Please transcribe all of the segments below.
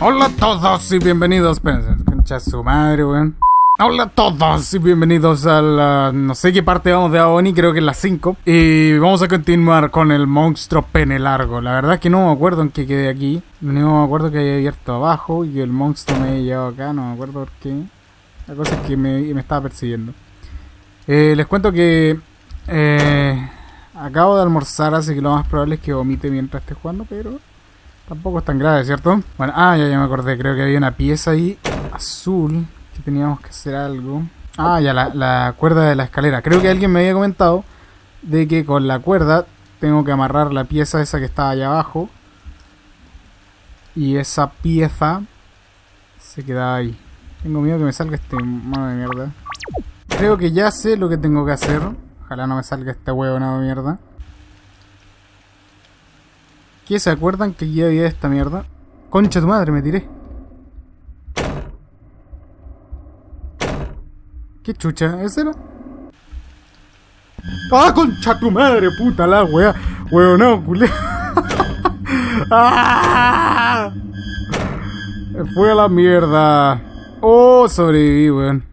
Hola a todos y bienvenidos. Espérense, concha su madre, weón. Hola a todos y bienvenidos a la. No sé qué parte vamos de Aoni, creo que es la 5. Y vamos a continuar con el monstruo pene largo. La verdad es que no me acuerdo en qué quedé aquí. No me acuerdo que había abierto abajo y el monstruo me había llevado acá. No me acuerdo por qué. La cosa es que me, me estaba persiguiendo. Eh, les cuento que. Eh, acabo de almorzar, así que lo más probable es que vomite mientras esté jugando, pero. Tampoco es tan grave, ¿cierto? Bueno, ah, ya, ya me acordé. Creo que había una pieza ahí azul que teníamos que hacer algo. Ah, ya, la, cuerda de la escalera. Creo que alguien me había comentado de que con la cuerda tengo que amarrar la pieza esa que está allá abajo. Y esa pieza se queda ahí. Tengo miedo que me salga este mano de mierda. Creo que ya sé lo que tengo que hacer. Ojalá no me salga este huevo de mierda. ¿Qué se acuerdan que ya había esta mierda? Concha tu madre, me tiré. ¿Qué chucha? ¿Ese era? ¡Ah, concha tu madre, puta la wea! Weo no, culé. ¡Ah! Fue a la mierda. Oh, sobreviví, weón.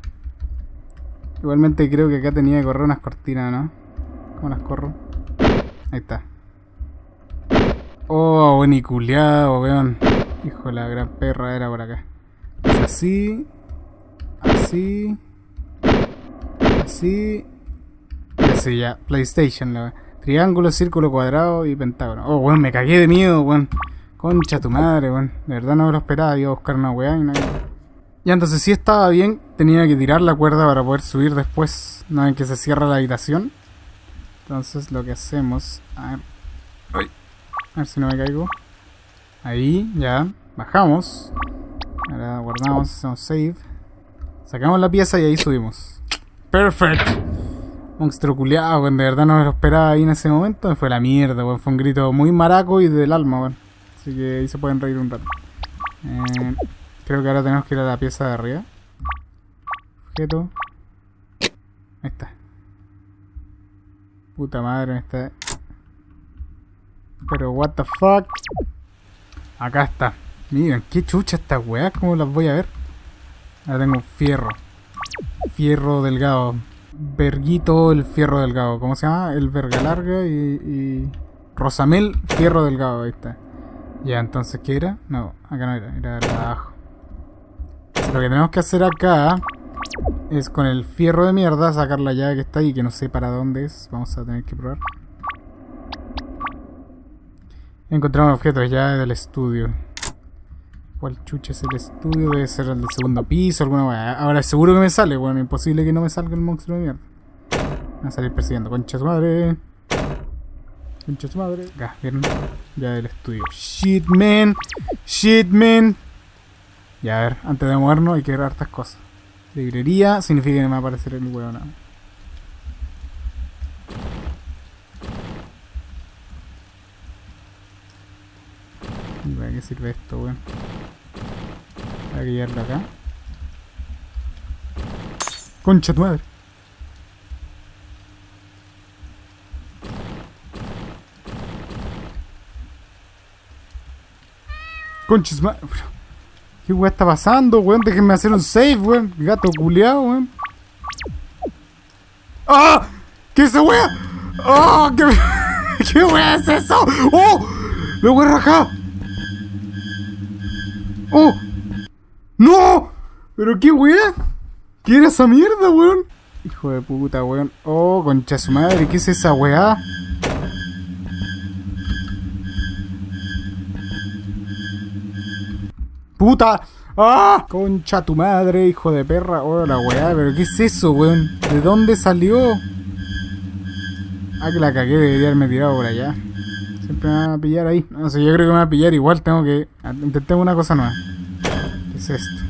Igualmente creo que acá tenía que correr unas cortinas, ¿no? ¿Cómo las corro? Ahí está. Oh, culiado, weón. Hijo la gran perra era por acá. Es así. Así. Así. Así ya. PlayStation, la Triángulo, círculo, cuadrado y pentágono. Oh, weón, me cagué de miedo, weón. Concha tu madre, weón. De verdad no me lo esperaba. Iba a buscar una weá y no. Ya, entonces si estaba bien. Tenía que tirar la cuerda para poder subir después. No en que se cierra la habitación. Entonces lo que hacemos. A ver. ¡Ay! A ver si no me caigo. Ahí, ya. Bajamos. Ahora guardamos, hacemos save. Sacamos la pieza y ahí subimos. Perfect. Monstruo culiado, weón. De verdad no me lo esperaba ahí en ese momento. Me fue la mierda, weón. Fue un grito muy maraco y del alma, weón. Así que ahí se pueden reír un rato. Eh, creo que ahora tenemos que ir a la pieza de arriba. Objeto. Ahí está. Puta madre, me está pero what the fuck. Acá está. Miren, qué chucha esta weá, ¿cómo las voy a ver? Ahora tengo fierro. Fierro delgado. Verguito el fierro delgado. ¿Cómo se llama? El verga larga y, y... Rosamel, fierro delgado, ahí está. Ya, entonces, ¿qué era? No, acá no era, era de abajo. lo que tenemos que hacer acá es con el fierro de mierda sacar la llave que está ahí, que no sé para dónde es. Vamos a tener que probar. Encontramos objetos ya del estudio. ¿Cuál chucha es el estudio? Debe ser el del segundo piso, alguna weá. Ahora seguro que me sale, bueno, imposible que no me salga el monstruo de mierda. Va a salir persiguiendo. Concha su madre. Concha su madre. Acá, ¿vieron? Ya del estudio. Shit, man. Shit, man. Ya, a ver, antes de movernos hay que ver hartas cosas. Librería significa que me va a aparecer el huevo nada. ¿Para qué sirve esto, weón? Para que llevarlo acá. ¡Concha tu madre! Concha tu madre. ¿Qué weón está pasando, weón? Déjenme hacer un save, weón. Gato culeado, weón. ¡Ah! ¿Qué es esa weá? ¡Ah! ¿Qué, ¿Qué weá es eso? ¡Oh! ¡Lo voy a rajar! ¡Oh! ¡No! ¿Pero qué weá? ¿Qué era esa mierda, weón? Hijo de puta, weón. Oh, concha su madre, ¿qué es esa weá? ¡Puta! ¡Ah! Concha tu madre, hijo de perra. Oh, la weá, pero ¿qué es eso, weón? ¿De dónde salió? Ah, que la cagué, debería haberme tirado por allá. Siempre me van a pillar ahí. No sé, yo creo que me van a pillar igual. Tengo que... Intentemos una cosa nueva. ¿Qué es esto?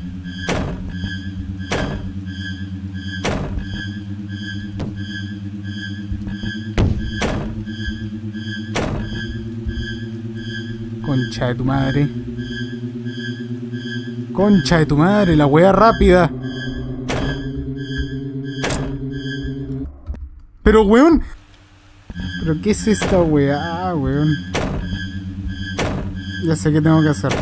Concha de tu madre. Concha de tu madre, la wea rápida. Pero weón, ¿Pero qué es esta weá, weón? Ya sé qué tengo que hacer.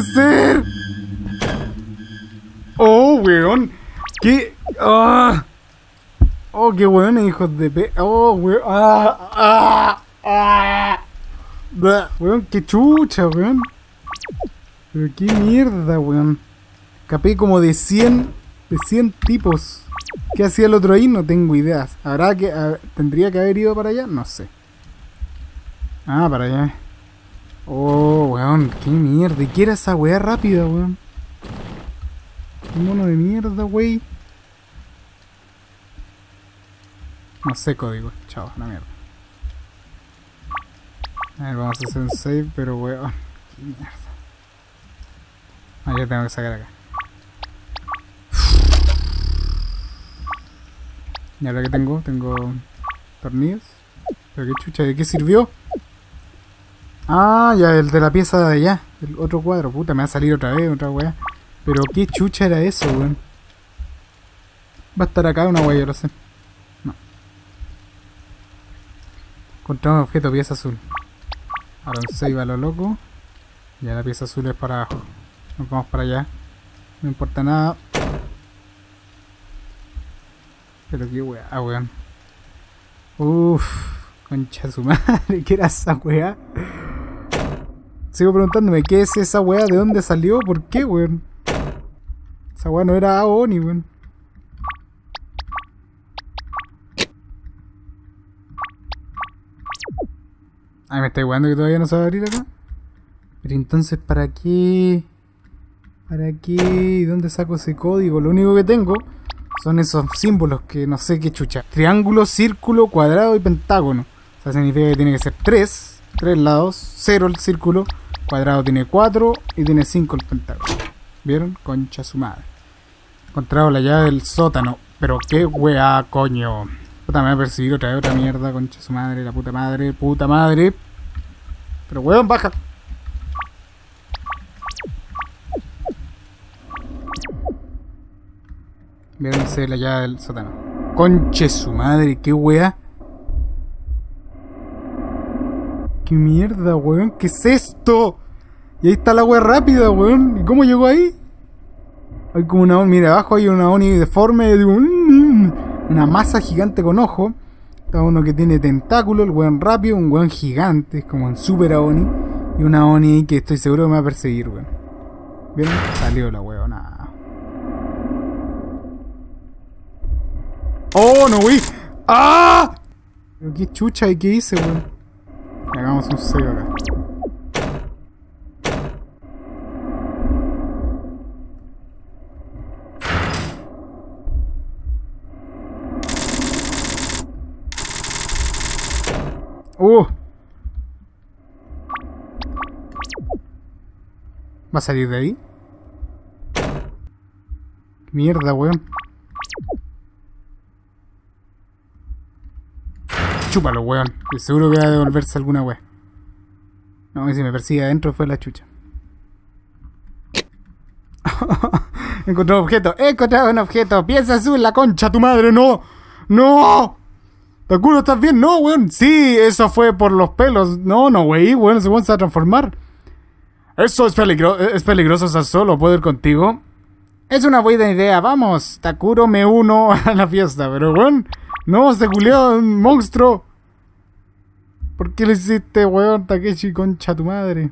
Ser! ¡Oh, weón! ¿Qué? ¡Ah! ¡Oh, qué weón, hijos de pe... ¡Oh, weón! ¡Ah! ¡Ah! ¡Ah! Weón, qué chucha, weón. Pero qué mierda, weón. Capé como de 100, de 100 tipos. ¿Qué hacía el otro ahí? No tengo ideas. ¿Habrá que, a- ¿Tendría que haber ido para allá? No sé. Ah, para allá. Oh, weón, qué mierda. ¿Y qué era esa weá rápida, weón? Qué mono de mierda, wey. No sé código. Chao, la mierda. A ver, vamos a hacer un save, pero weón. Qué mierda. Ah, ya tengo que sacar acá. Y ahora que tengo, tengo tornillos. Pero qué chucha, ¿de qué sirvió? Ah, ya, el de la pieza de allá. El otro cuadro. Puta, me va a salir otra vez, otra weá. Pero qué chucha era eso, weón. Va a estar acá una weá, yo lo sé. No. Encontramos objeto, pieza azul. Ahora un save a lo loco. Ya la pieza azul es para abajo. Nos vamos para allá. No importa nada. Pero qué weá, weón. Uff, concha su madre, ¿qué era esa weá? Sigo preguntándome, ¿qué es esa weá? ¿De dónde salió? ¿Por qué, weón? Esa weá no era Oni, weón. Ay, me estáis weando que todavía no se va a abrir acá. Pero entonces, ¿para qué? ¿Para qué? ¿Y dónde saco ese código? Lo único que tengo son esos símbolos que no sé qué chucha. Triángulo, círculo, cuadrado y pentágono. O sea, significa que tiene que ser 3, 3 lados, 0 el círculo, cuadrado tiene 4 y tiene 5 el pentágono. ¿Vieron? Concha su madre. Encontrado la llave del sótano. Pero qué weá, coño. Puta, me va a perseguir otra vez otra mierda, concha su madre, la puta madre, puta madre. Pero weón, baja. Véanse la llave del sótano. Conche su madre, qué wea. ¿Qué mierda, weón? ¿Qué es esto? Y ahí está la wea rápida, weón. ¿Y cómo llegó ahí? Hay como una mira, abajo hay una Oni deforme, mm, una masa gigante con ojo. Está uno que tiene tentáculo, el weón rápido, un weón gigante, es como un super Oni. Y una Oni que estoy seguro que me va a perseguir, weón. ¿Vieron? Salió la weona. ¡Oh, no, wey! ¡Ah! ¿Pero qué chucha y qué hice, weón? Hagamos un save acá. ¡Uh! ¿Va a salir de ahí? ¿Qué mierda, weón? Chúpalo, weón. Estoy seguro que va a devolverse alguna weá. No, y si me persigue adentro fue la chucha. Encontré un objeto. He encontrado un objeto. Piensa azul, la concha, tu madre. No. No. Takuro, ¿estás bien? No, weón. Sí, eso fue por los pelos. No, no, wey, weón. Se va a transformar. Eso es, peligro es peligroso estar solo. ¿Puedo ir contigo? Es una buena idea. Vamos. Takuro, me uno a la fiesta. Pero, weón. No, se culió un monstruo. ¿Por qué le hiciste, weón, Takeshi, concha tu madre?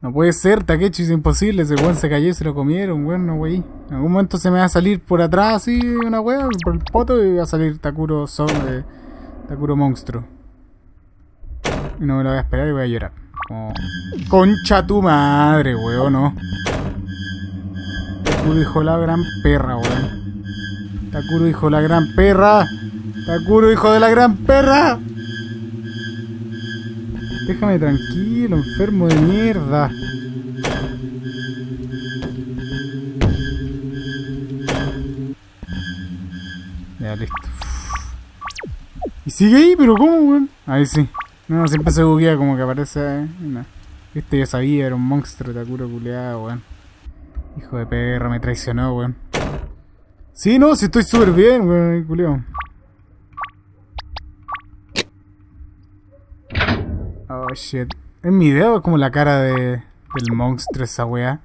No puede ser, Takechi, es imposible. Ese weón se cayó y se lo comieron, weón, no wey. En algún momento se me va a salir por atrás así una weá, por el poto, y va a salir Takuro sobre Takuro monstruo. Y no me lo voy a esperar y voy a llorar. Como, concha tu madre, weón, no. Takuro hijo la gran perra, weón. Takuro hijo la gran perra. Takuro hijo de la gran perra. Déjame tranquilo, enfermo de mierda. Ya, listo. Y sigue ahí, pero ¿cómo, weón? Ahí sí. No, siempre se buguea como que aparece. eh. Viste, yo sabía, era un monstruo, Takuro culeado, weón. Hijo de perra, me traicionó, weón. Sí, no, si estoy súper bien, weón, culeado. Oh shit. En mi dedo como la cara de, del monstruo esa weá.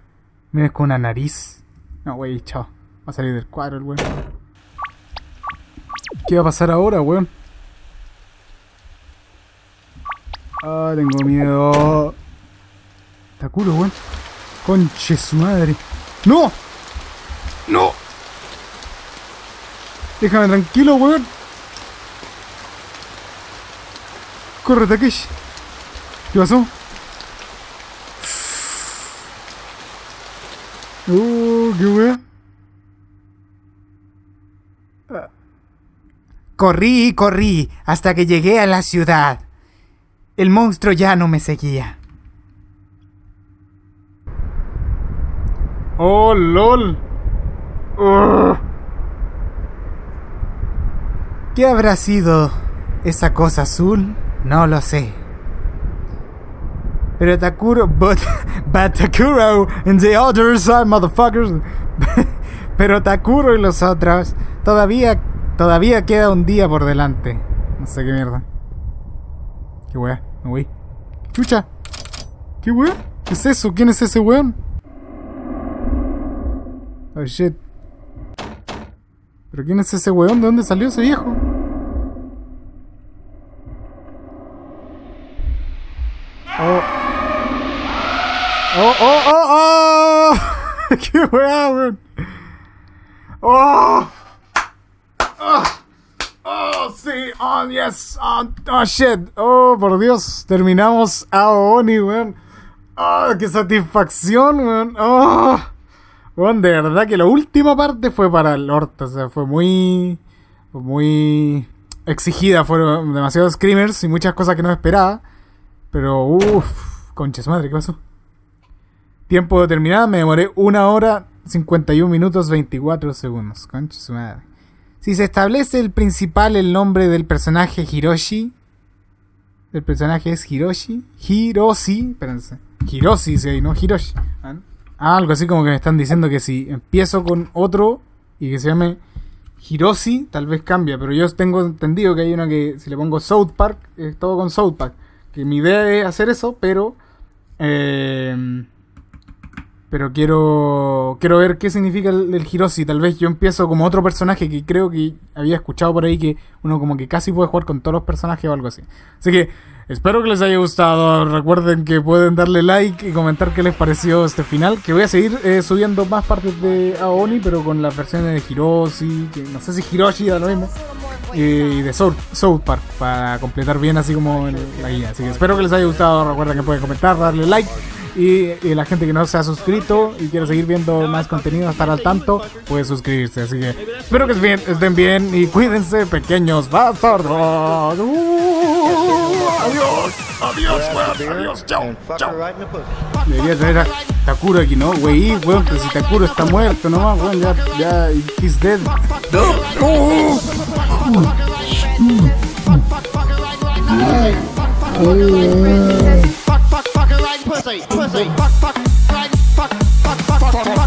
Mira, es con una nariz. No, wey, chao. Va a salir del cuadro el weón. ¿Qué va a pasar ahora, weón? Ah, tengo miedo. Takuro, weón. Conche su madre. ¡No! ¡No! Déjame tranquilo, weón. Corre, Takeshi. ¿Qué pasó? Uh, qué weón. Corrí, corrí, hasta que llegué a la ciudad. El monstruo ya no me seguía. Oh, lol. ¿Qué habrá sido esa cosa azul? No lo sé. Pero Takuro, but, but Takuro and the other side, motherfuckers. Pero Takuro y los otros, todavía, todavía queda un día por delante. No sé qué mierda. ¿Qué weá? No wey. ¡Chucha! ¿Qué weá? ¿Qué es eso? ¿Quién es ese weón? Oh shit. ¿Pero quién es ese weón? ¿De dónde salió ese viejo? Oh. Oh, oh, oh, oh. ¡Qué weá, weón! ¡Oh! ¡Oh! ¡Oh, sí! ¡Oh, yes! ¡Oh, oh, shit! ¡Oh, por Dios! Terminamos a Oni, weón. ¡Oh, qué satisfacción, weón! ¡Oh! Weón, de verdad que la última parte fue para el orto. O sea, fue muy... muy... exigida. Fueron demasiados screamers y muchas cosas que no esperaba. Pero, uff, concha su madre, ¿qué pasó? Tiempo determinado, me demoré una hora 51 minutos 24 segundos. Concha su madre. Si se establece el principal, el nombre del personaje Hiroshi. El personaje es Hiroshi. Hiroshi, espérense. Hiroshi, sí, no Hiroshi. Ah, algo así como que me están diciendo que si empiezo con otro y que se llame Hiroshi, tal vez cambia. Pero yo tengo entendido que hay uno que si le pongo South Park, es todo con South Park. Que mi idea es hacer eso, pero. Eh, pero quiero quiero ver qué significa el, el Hiroshi. Tal vez yo empiezo como otro personaje que creo que había escuchado por ahí que uno como que casi puede jugar con todos los personajes o algo así. Así que espero que les haya gustado. Recuerden que pueden darle like y comentar qué les pareció este final. Que voy a seguir eh, subiendo más partes de Aoni, pero con las versiones de Hiroshi. Que no sé si Hiroshi da lo mismo. Y de South, South Park para completar bien así como la guía. Así que espero que les haya gustado. Recuerden que pueden comentar, darle like. Y, y la gente que no se ha suscrito y quiere seguir viendo más contenido, estar al tanto, puede suscribirse. Así que espero que estén bien, y cuídense, pequeños bastardos. Uh, adiós, adiós, weón, adiós, chao, chao. Debería traer a Takuro aquí, ¿no? Güey, weón, si Takuro está muerto nomás, weón, ya, ya, he's dead. pussy, fuck, fuck, fuck, fuck, fuck, fuck, fuck, fuck,